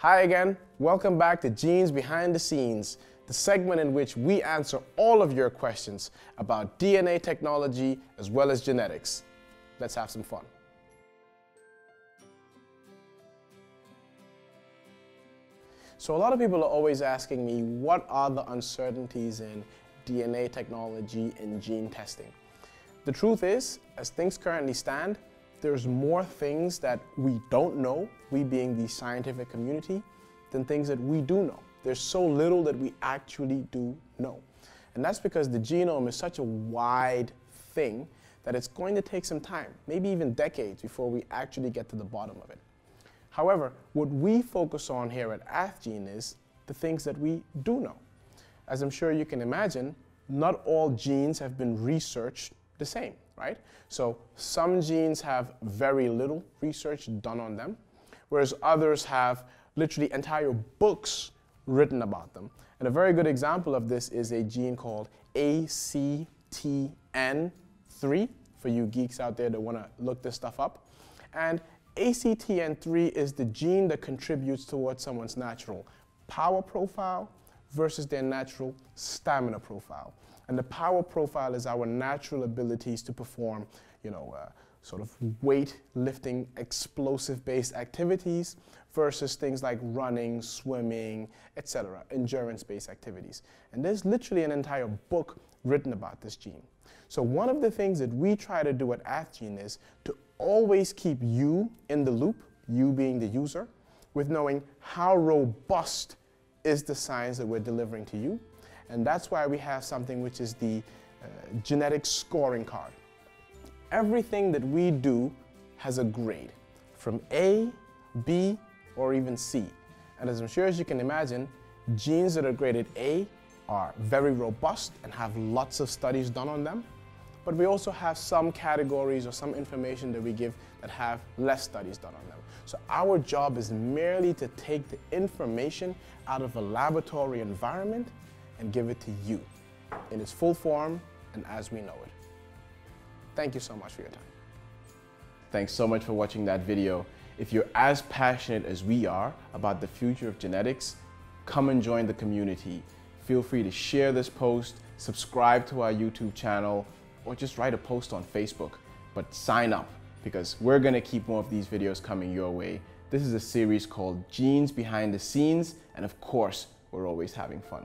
Hi again. Welcome back to Genes Behind the Scenes, the segment in which we answer all of your questions about DNA technology as well as genetics. Let's have some fun. So a lot of people are always asking me, what are the uncertainties in DNA technology and gene testing? The truth is, as things currently stand, there's more things that we don't know, we being the scientific community, than things that we do know. There's so little that we actually do know. And that's because the genome is such a wide thing that it's going to take some time, maybe even decades, before we actually get to the bottom of it. However, what we focus on here at AthGene is the things that we do know. As I'm sure you can imagine, not all genes have been researched the same, right? So some genes have very little research done on them, whereas others have literally entire books written about them. And a very good example of this is a gene called ACTN3 for you geeks out there that want to look this stuff up. And ACTN3 is the gene that contributes towards someone's natural power profile versus their natural stamina profile. And the power profile is our natural abilities to perform, you know, uh, sort of weight lifting, explosive based activities versus things like running, swimming, etc., endurance based activities. And there's literally an entire book written about this gene. So one of the things that we try to do at AthGene is to always keep you in the loop, you being the user, with knowing how robust is the science that we're delivering to you. And that's why we have something which is the uh, genetic scoring card. Everything that we do has a grade from A, B, or even C. And as I'm sure as you can imagine, genes that are graded A are very robust and have lots of studies done on them but we also have some categories or some information that we give that have less studies done on them. So our job is merely to take the information out of a laboratory environment and give it to you in its full form and as we know it. Thank you so much for your time. Thanks so much for watching that video. If you're as passionate as we are about the future of genetics, come and join the community. Feel free to share this post, subscribe to our YouTube channel, or just write a post on Facebook, but sign up because we're gonna keep more of these videos coming your way. This is a series called Genes Behind the Scenes, and of course, we're always having fun.